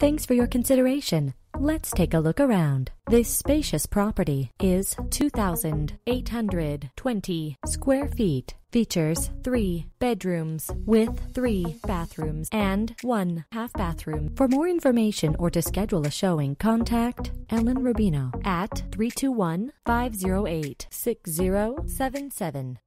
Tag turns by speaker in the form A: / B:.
A: Thanks for your consideration. Let's take a look around. This spacious property is 2,820 square feet. Features three bedrooms with three bathrooms and one half bathroom. For more information or to schedule a showing, contact Ellen Rubino at 321 508 6077.